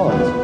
后的情况。